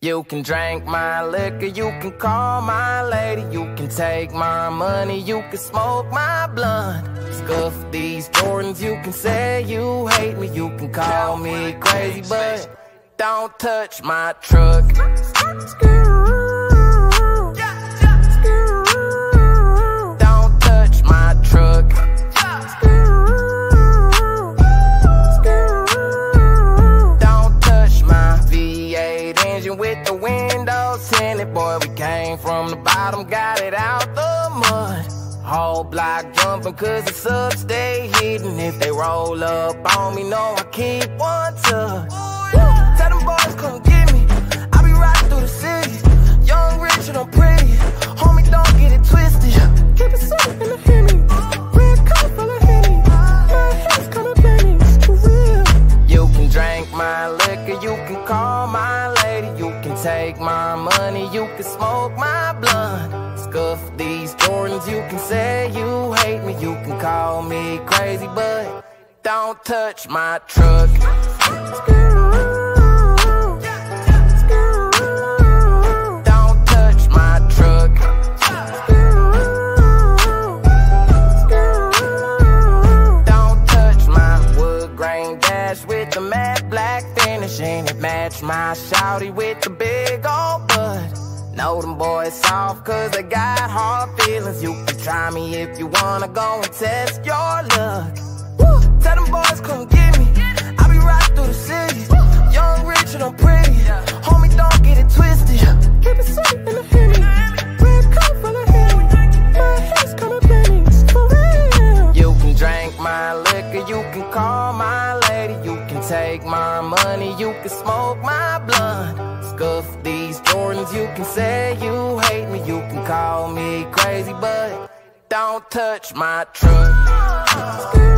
You can drink my liquor, you can call my lady, you can take my money, you can smoke my blunt. Scuff these Jordans, you can say you hate me, you can call me crazy, but don't touch my truck. With the windows tinted. Boy, we came from the bottom, got it out the mud. Whole block jumping cause the subs stay hidden. If they roll up on me, know I keep one tucked. Take my money, you can smoke my blunt. Scuff these Jordans, you can say you hate me, you can call me crazy, but don't touch my truck. With the matte black finish and it match my shouty with the big old butt. Know them boys soft cause they got hard feelings. You can try me if you wanna go and test your luck. Woo! Tell them boys come get take my money, you can smoke my blunt. Scuff these Jordans, you can say you hate me, you can call me crazy, but don't touch my truck.